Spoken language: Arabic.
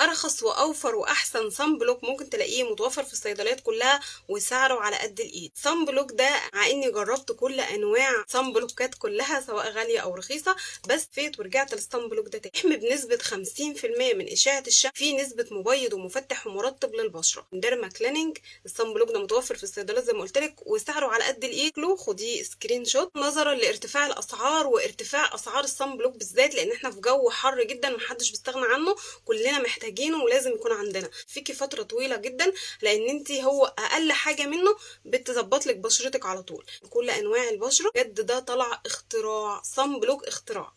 أرخص وأوفر وأحسن sun block ممكن تلاقيه متوفر في الصيدليات كلها وسعره على قد الإيد. sun block ده مع إني جربت كل أنواع صن بلوكات كلها سواء غالية أو رخيصة بس لفيت ورجعت لل sun block ده تاني. بنسبة 50% من اشعه الشمس فيه نسبة مبيض ومفتح ومرطب للبشرة. Derma Cleaning ال sun block ده متوفر في الصيدليات زي ما قلت لك وسعره على قد الإيد. له خديه screenshot نظرا لارتفاع الأسعار وارتفاع أسعار ال sun block بالذات لأن إحنا في جو حر جدا محدش بيستغنى عنه. كلنا محتاجينه ولازم يكون عندنا. فيكي فترة طويلة جدا لأن انت هو أقل حاجة منه بتظبط لك بشرتك على طول. كل أنواع البشرة بجد ده طلع اختراع صن بلوك اختراع.